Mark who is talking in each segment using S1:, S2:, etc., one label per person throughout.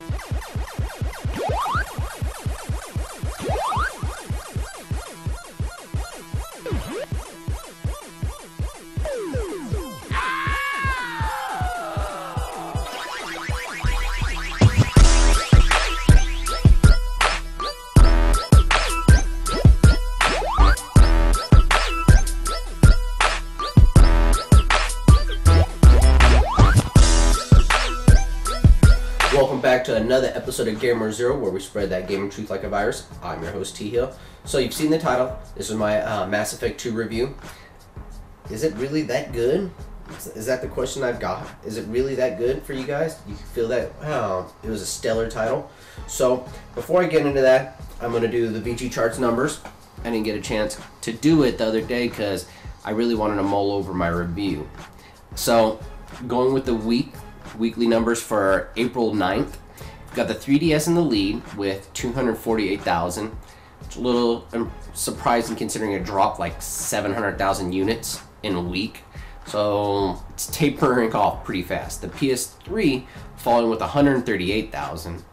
S1: Woo! Welcome back to another episode of Gamer Zero, where we spread that gaming truth like a virus. I'm your host T Hill. So you've seen the title. This is my uh, Mass Effect 2 review. Is it really that good? Is- that the question I've got? Is it really that good for you guys? You feel that? Wow, it was a stellar title. So before I get into that, I'm gonna do the VG charts numbers. I didn't get a chance to do it the other day because I really wanted to mull over my review. So, going with the week weekly numbers for April 9th, we've got the 3DS in the lead with 248,000. It's a little um, surprising considering it dropped like 700,000 units in a week. So, it's tapering off pretty fast. The PS3 falling with 138,000.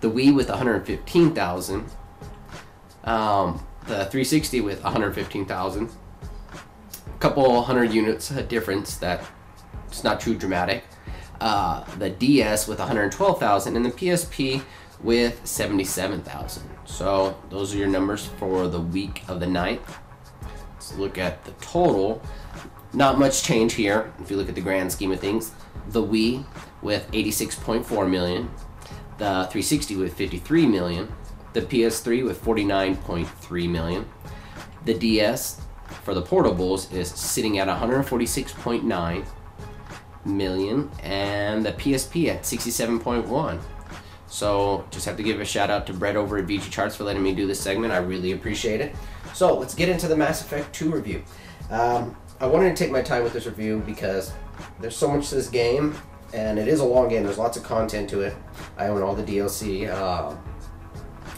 S1: The Wii with 115,000. Um, the 360 with 115,000 A couple hundred units difference that it's not too dramatic. Uh, the DS with 112,000 and the PSP with 77,000. So those are your numbers for the week of the 9th. Let's look at the total. Not much change here if you look at the grand scheme of things. The Wii with 86.4 million, the 360 with 53 million, the PS3 with 49.3 million, the DS for the portables is sitting at 146.9 million and the PSP at 67.1. So just have to give a shout out to Brett over at VG Charts for letting me do this segment. I really appreciate it. So let's get into the Mass Effect 2 review. Um, I wanted to take my time with this review because there's so much to this game and it is a long game. There's lots of content to it. I own all the DLC. Uh,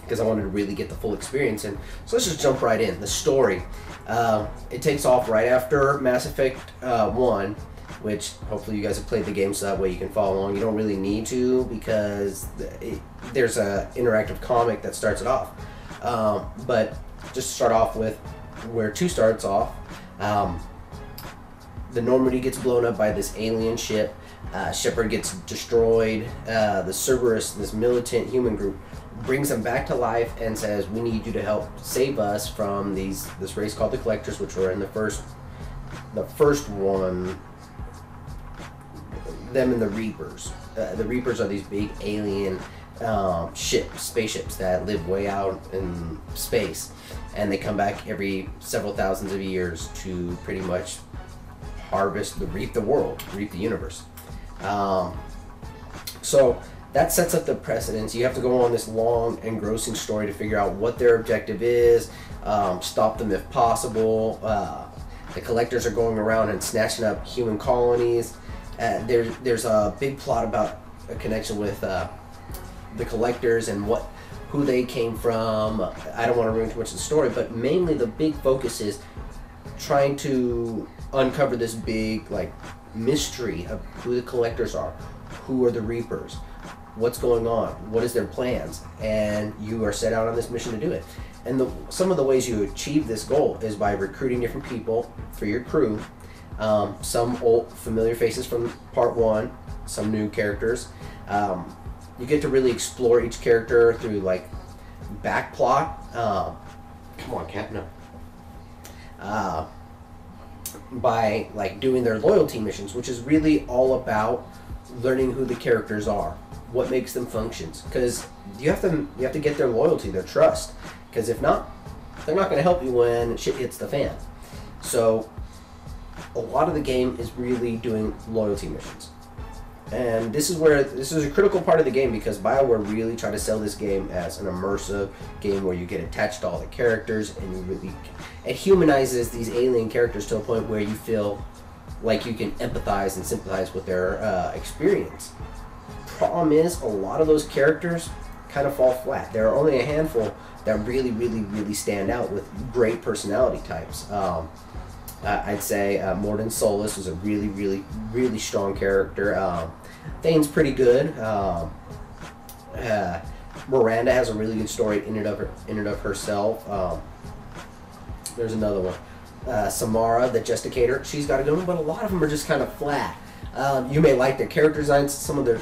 S1: because I wanted to really get the full experience. And so let's just jump right in. The story. Uh, it takes off right after Mass Effect uh, 1, which hopefully you guys have played the game so that way you can follow along. You don't really need to because it, there's a interactive comic that starts it off. Um, but just to start off with where 2 starts off, um, the Normandy gets blown up by this alien ship. Uh, Shepard gets destroyed. Uh, the Cerberus, this militant human group, brings them back to life and says, "We need you to help save us from these this race called the Collectors, which were in the first the first one. Them and the Reapers. Uh, the Reapers are these big alien um, ships, spaceships that live way out in space, and they come back every several thousands of years to pretty much harvest the reap the world, reap the universe. Um, so that sets up the precedence. You have to go on this long, engrossing story to figure out what their objective is, um, stop them if possible. Uh, the collectors are going around and snatching up human colonies. Uh, there's there's a big plot about a connection with uh, the collectors and what who they came from. I don't want to ruin too much of the story, but mainly the big focus is trying to uncover this big like mystery of who the collectors are, who are the reapers, what's going on, what is their plans, and you are set out on this mission to do it. And the, some of the ways you achieve this goal is by recruiting different people for your crew. Um, some old familiar faces from part one, some new characters. Um, you get to really explore each character through like back plot. Um, come on, Cap, no. Uh, by like doing their loyalty missions, which is really all about learning who the characters are, what makes them functions. Because you have to you have to get their loyalty, their trust. Because if not, they're not going to help you when shit hits the fan. So a lot of the game is really doing loyalty missions. And this is where this is a critical part of the game because BioWare really tried to sell this game as an immersive game where you get attached to all the characters and you really it humanizes these alien characters to a point where you feel like you can empathize and sympathize with their uh, experience. Problem is, a lot of those characters kind of fall flat. There are only a handful that really, really, really stand out with great personality types. Um, uh, I'd say uh, Mordin Solus was a really, really, really strong character. Um, Thane's pretty good. Um, Uh, Miranda has a really good story in and of her, in and of herself. Um, there's another one. Uh, Samara, the Gestacator, she's got a good one, but a lot of them are just kind of flat. Um, you may like their character designs, some of their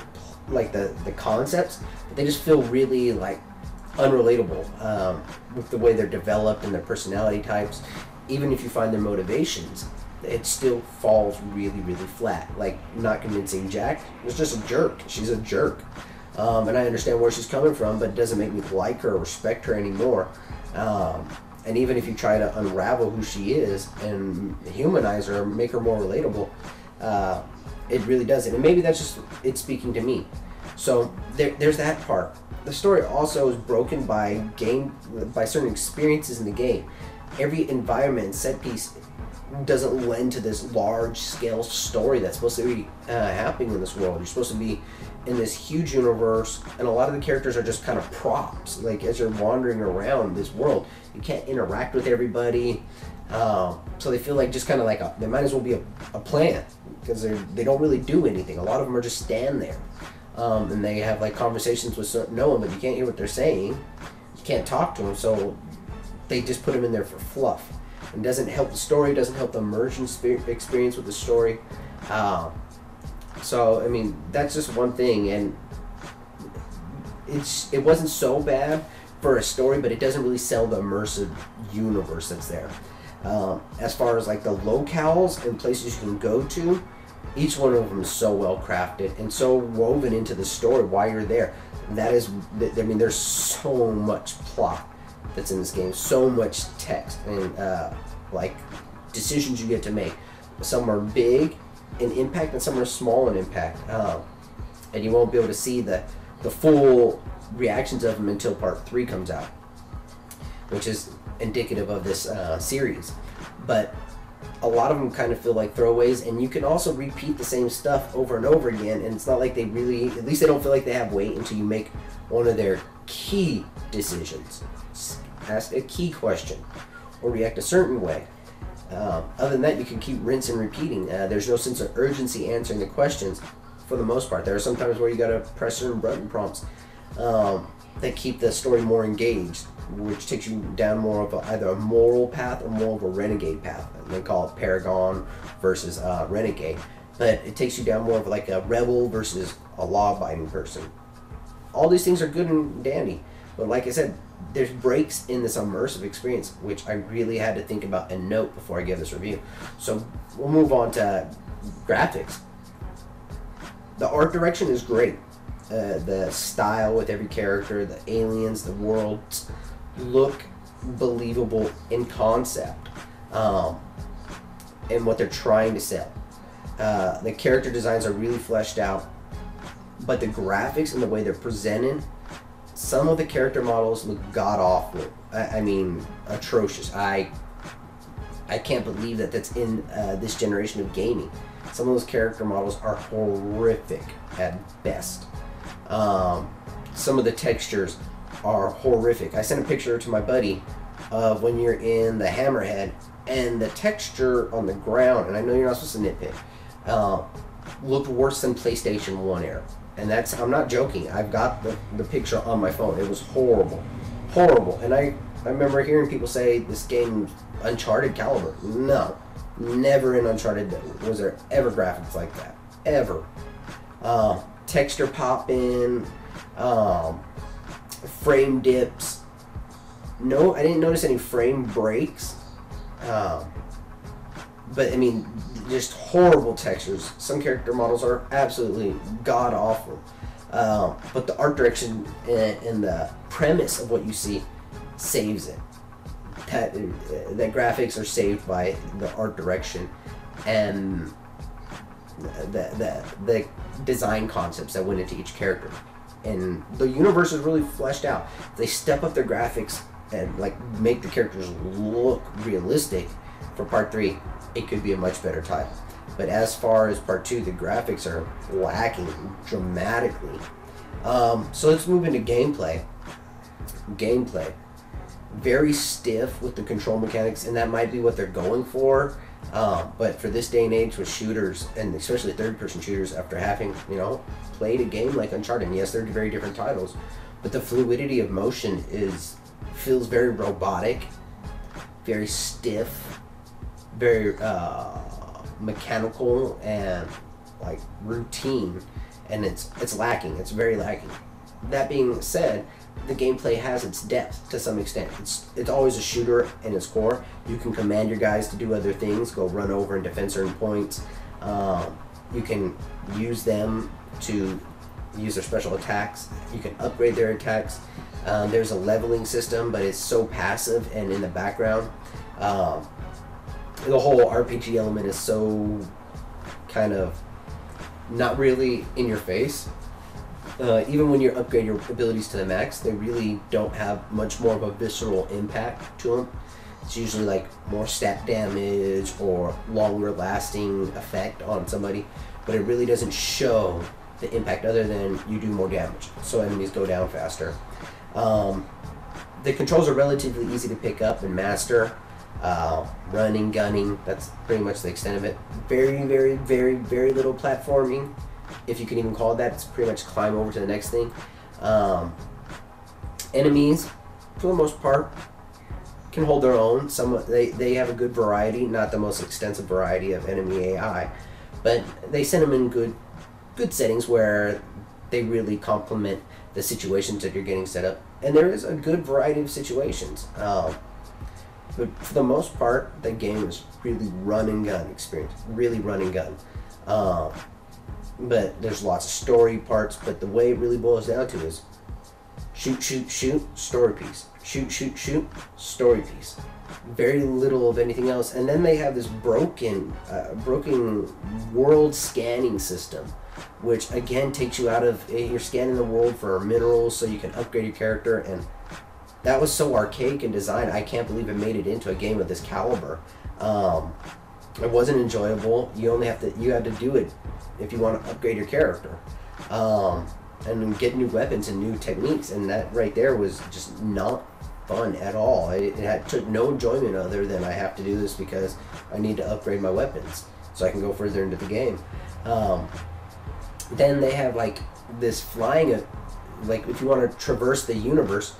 S1: like the the concepts, but they just feel really like unrelatable um, with the way they're developed and their personality types. Even if you find their motivations, it still falls really really flat. Like not convincing Jack was just a jerk. She's a jerk. Um, and I understand where she's coming from, but it doesn't make me like her or respect her anymore. Um, and even if you try to unravel who she is and humanize her, make her more relatable, uh, it really doesn't. And maybe that's just it speaking to me. So there, there's that part. The story also is broken by game by certain experiences in the game. Every environment set piece doesn't lend to this large scale story that's supposed to be uh, happening in this world. You're supposed to be in this huge universe, and a lot of the characters are just kind of props. Like as you're wandering around this world, you can't interact with everybody, um, so they feel like just kind of like a, they might as well be a, a plant because they they don't really do anything. A lot of them are just stand there, um, and they have like conversations with no one, but you can't hear what they're saying. You can't talk to them, so they just put them in there for fluff. and doesn't help the story, doesn't help the immersion experience with the story. Um, so I mean, that's just one thing, and it's it wasn't so bad for a story, but it doesn't really sell the immersive universe that's there. Um, as far as like the locales and places you can go to, each one of them is so well crafted and so woven into the story while you're there. That is, I mean, there's so much plot that's in this game, so much text and uh, like decisions you get to make. Some are big in impact and some are small in impact, um, and you won't be able to see the the full reactions of them until part three comes out, which is indicative of this uh, series. But a lot of them kind of feel like throwaways, and you can also repeat the same stuff over and over again. And it's not like they really, at least they don't feel like they have weight until you make one of their key decisions. Ask a key question or react a certain way. Uh, other than that, you can keep rinse and repeating. Uh, there's no sense of urgency answering the questions for the most part. There are some times where you gotta press certain button prompts um, that keep the story more engaged, which takes you down more of a, either a moral path or more of a renegade path. And they call it Paragon versus uh, Renegade. But it takes you down more of like a rebel versus a law-abiding person. All these things are good and dandy, but like I said, there's breaks in this immersive experience which I really had to think about and note before I give this review. So we'll move on to graphics. The art direction is great. Uh, the style with every character, the aliens, the worlds look believable in concept um, and what they're trying to sell. Uh, the character designs are really fleshed out, but the graphics and the way they're presented some of the character models look god awful. I, I, mean, atrocious. I I can't believe that that's in uh, this generation of gaming. Some of those character models are horrific at best. Um, some of the textures are horrific. I sent a picture to my buddy of when you're in the hammerhead and the texture on the ground, and I know you're not supposed to nitpick, uh, looked worse than PlayStation 1 era and that's I'm not joking. I've got the, the picture on my phone. It was horrible, horrible. And I I remember hearing people say this game Uncharted caliber. No, never in Uncharted was there ever graphics like that ever. Uh, texture popping, um, frame dips. No, I didn't notice any frame breaks. Um, but I mean, just horrible textures. Some character models are absolutely god awful. Uh, but the art direction and, and, the premise of what you see saves it. That, uh, that graphics are saved by the art direction and the, the, the design concepts that went into each character. And the universe is really fleshed out. They step up their graphics and like make the characters look realistic for part three it could be a much better title. But as far as part two, the graphics are lacking dramatically. Um, so let's move into gameplay. Gameplay. Very stiff with the control mechanics, and that might be what they're going for. Um, but for this day and age with shooters, and especially third-person shooters, after having you know played a game like Uncharted, and yes, they're very different titles, but the fluidity of motion is feels very robotic, very stiff, very uh, mechanical, and like routine, and it's it's lacking. It's very lacking. That being said, the gameplay has its depth to some extent. It's it's always a shooter in its core. You can command your guys to do other things, go run over and defend certain points. Um, you can use them to use their special attacks. You can upgrade their attacks. Um, there's a leveling system, but it's so passive and in the background. Um, the whole RPG element is so kind of not really in your face. Uh, even when you upgrade your abilities to the max, they really don't have much more of a visceral impact to them. It's usually like more stat damage or longer lasting effect on somebody, but it really doesn't show the impact other than you do more damage, so enemies go down faster. Um, the controls are relatively easy to pick up and master. Uh, running, gunning, that's pretty much the extent of it. Very, very, very, very little platforming, if you can even call it that. It's pretty much climb over to the next thing. Um, enemies, for the most part, can hold their own. Some they, they have a good variety, not the most extensive variety of enemy AI, but they send them in good good settings where they really complement the situations that you're getting set up. And there is a good variety of situations. Um, but for the most part, the game is really run and gun experience. Really run and gun. Um, but there's lots of story parts. But the way it really boils down to is shoot, shoot, shoot, story piece. Shoot, shoot, shoot, story piece. Very little of anything else. And then they have this broken, uh, broken world scanning system, which again takes you out of you're scanning the world for minerals so you can upgrade your character and that was so archaic in design. I can't believe it made it into a game of this caliber. Um, it wasn't enjoyable. You only have to you have to do it if you want to upgrade your character, um, and get new weapons and new techniques. And that right there was just not fun at all. It, it had took no enjoyment other than I have to do this because I need to upgrade my weapons so I can go further into the game. Um, then they have like this flying, uh, like if you want to traverse the universe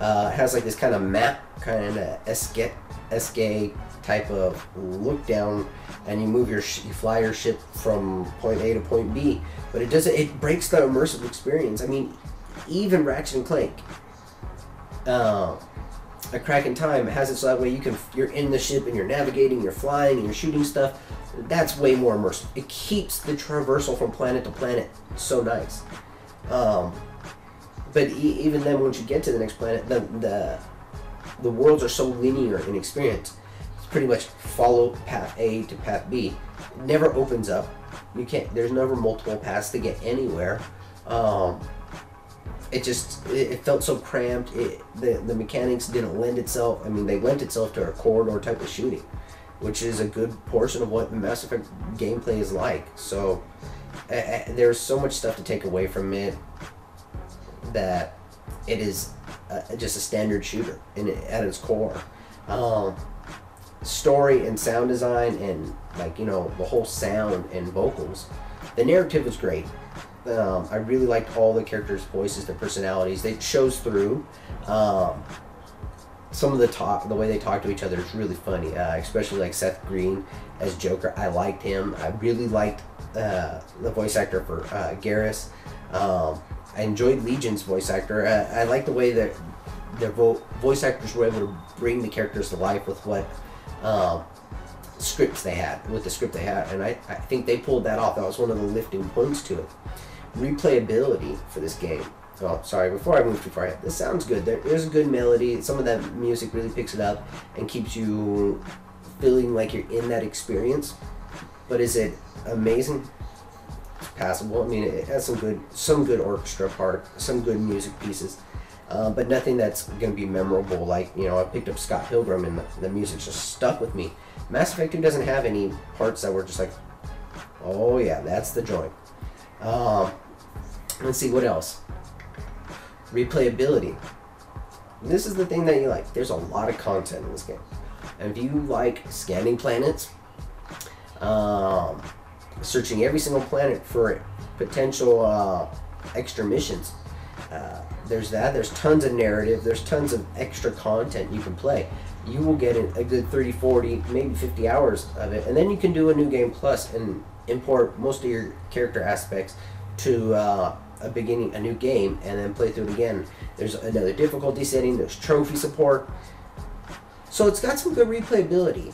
S1: uh, has like this kind of map, kind of escape, escape type of look down, and you move your you fly your ship from point A to point B. But it doesn't. It breaks the immersive experience. I mean, even Ratchet and Clank, uh, a crack in time has it so that way you can you're in the ship and you're navigating, you're flying, and you're shooting stuff. That's way more immersive. It keeps the traversal from planet to planet so nice. Um, but e- even then, once you get to the next planet, the the the worlds are so linear in experience. It's pretty much follow path A to path B. It never opens up. You can't. There's never multiple paths to get anywhere. Um, it just it, it felt so cramped. It, the the mechanics didn't lend itself. I mean, they lent itself to a corridor type of shooting, which is a good portion of what the Mass Effect gameplay is like. So uh, there's so much stuff to take away from it that it is uh, just a standard shooter in at its core. Um, story and sound design and like you know the whole sound and vocals. The narrative was great. Um, I really liked all the characters' voices, their personalities. They shows through. Um, some of the talk, the way they talk to each other is really funny. Uh, especially like Seth Green as Joker. I liked him. I really liked uh, the voice actor for uh, Garrus. Um, I enjoyed Legion's voice actor. I, I like the way that their vo- voice actors were able to bring the characters to life with what um, scripts they had, with the script they had, and I, I think they pulled that off. That was one of the lifting points to it. Replayability for this game. Oh, sorry. Before I move too far, this sounds good. There, there's a good melody. Some of that music really picks it up and keeps you feeling like you're in that experience. But is it amazing? Passable. I mean, it has some good some good orchestra part, some good music pieces, uh, but nothing that's going to be memorable. Like you know, I picked up Scott Pilgrim and the, the music just stuck with me. Mass Effect 2 doesn't have any parts that were just like, oh yeah, that's the joint. Um, let's see what else. Replayability. This is the thing that you like. There's a lot of content in this game. And if you like scanning planets, um, searching every single planet for potential uh, extra missions. Uh, there's that. There's tons of narrative. There's tons of extra content you can play. You will get a good 30, 40, maybe 50 hours of it, and then you can do a new game plus and import most of your character aspects to uh, a beginning, a new game, and then play through it again. There's another difficulty setting. There's trophy support. So it's got some good replayability.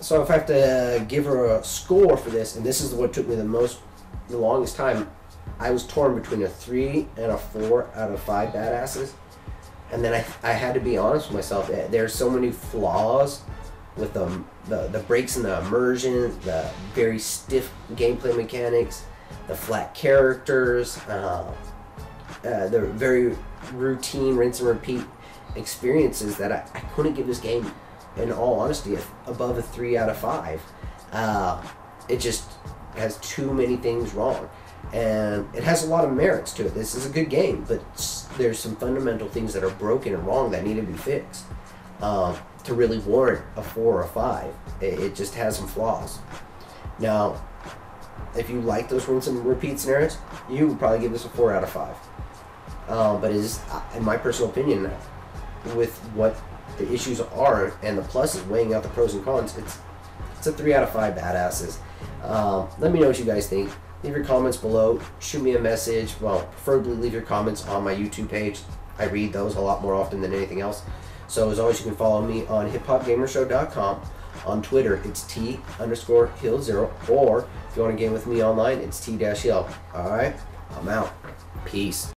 S1: So if I have to give her a score for this, and this is what took me the most, the longest time, I was torn between a three and a four out of five badasses. And then I, I had to be honest with myself. Eh, There's so many flaws with the, the, the breaks in the immersion, the very stiff gameplay mechanics, the flat characters, uh, uh, the very routine rinse and repeat experiences that I, I couldn't give this game, in all honesty, above a three out of five. Uh, it just has too many things wrong. And it has a lot of merits to it. This is a good game, but there's some fundamental things that are broken and wrong that need to be fixed um, to really warrant a four or a five. It, it just has some flaws. Now, if you like those rinse and repeat scenarios, you would probably give this a four out of five. Um, but it is, uh, in my personal opinion, with what the issues are and the pluses, weighing out the pros and cons, it's it's a three out of five badasses. Um, let me know what you guys think. Leave your comments below. Shoot me a message. Well, preferably leave your comments on my YouTube page. I read those a lot more often than anything else. So as always, you can follow me on hiphopgamershow.com. On Twitter, it's T underscore Hill Zero. Or if you want to game with me online, it's T dash Hill. All right, I'm out. Peace.